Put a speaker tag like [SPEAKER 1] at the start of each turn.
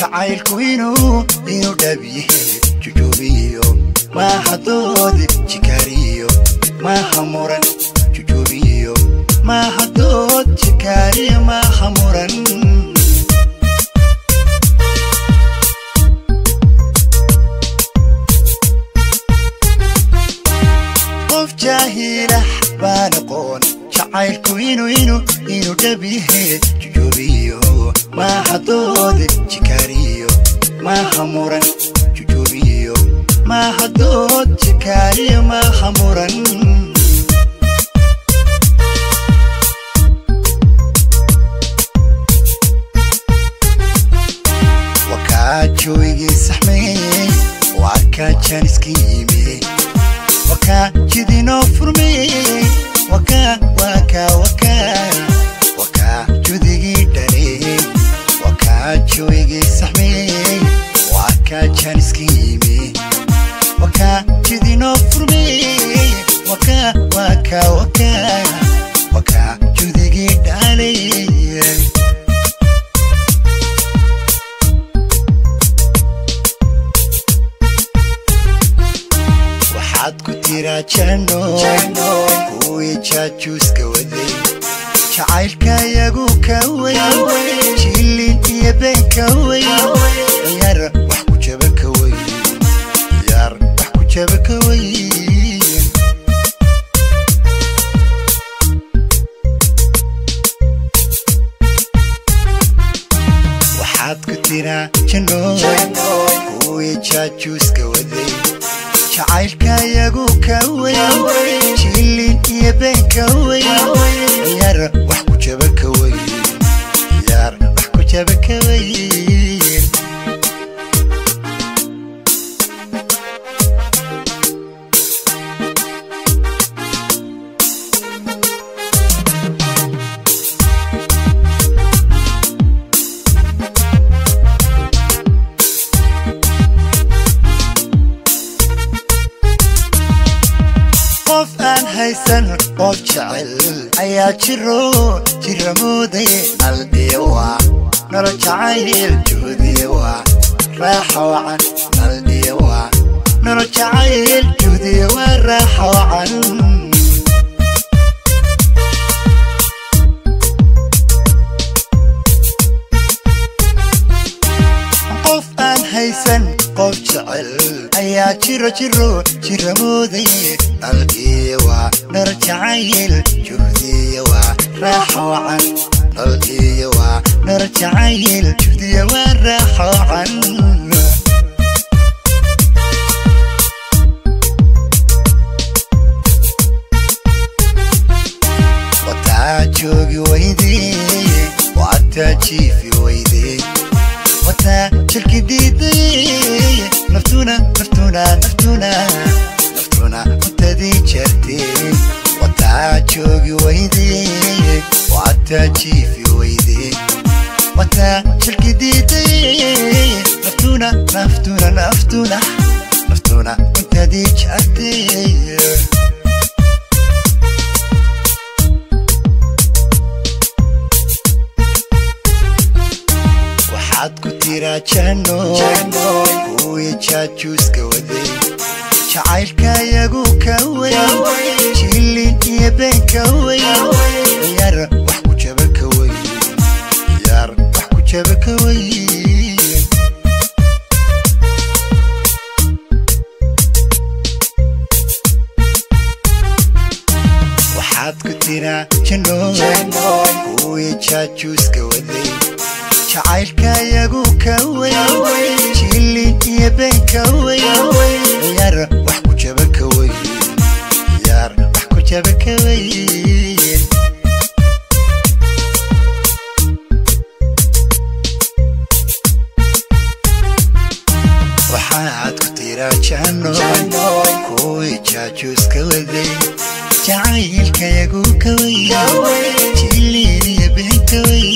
[SPEAKER 1] jacaylku inuu inuu dhabiye jujuubiyo maaha doodi jikaariyo maaha muran jujuubiyo maaha dood jikaariyo maaha muran qof jaahilah baan jacaylku inuu dhabiye jujuubiyo maaha doodi jikaariyo maaha muran jujuubiyo maaha dood jikaariyo maaha muran jidinoo furmeeye wakaa wakaa wakaa kuwii jaajuuska waday jacaylka yagu ka weyn jilin iyo been ka weyn ciyaar wax ku jaba ka weyn ciyaar wax ku jaba ka weyn waxaad ku tiraa janno kuwii jaajuuska waday jacaylka yagu ka weyn jilin iyo been ka weyn jecel ayaa jiro jira moodaye naldhiyawa nolo jacayl juhdiyawa raaxa wacan naldhiyawa nolo jacayl juhdiyawa raaxa wacan chiro chiro chiramoodayee dhalkiiwa dharjacayl juhdiyawa raaxoocan dhalkiiyawa dharjacayl juhdiyawa raaxoocan joogi weydee wacabtaa jiifi weydee wataa jirkidiida naftuna naftuna naftuna untadii jartee wataa joogi weyde wataa jiifi weyde wataa shirki diiday naftuna naftuna naftuna naftuna untadii jartee waxaad ku tiraa janno kuwii jaajuuska waday jacaylka yagu ka weyn jilin iyo been ka weyn ciyaar wax ku jaba ka weyn ciyaar wax ku jaba ka weyn tiraa janno kuwii jaajuuska waday jacaylka yagu ka weyn dunya beenka weyyaar wax ku jaba ka wey yaar wax ku jaba ka wey waxaad ku tiraa jano. Kuwii jaajuuska waday jacaylkayagu ka wey jiliiniya beenka wey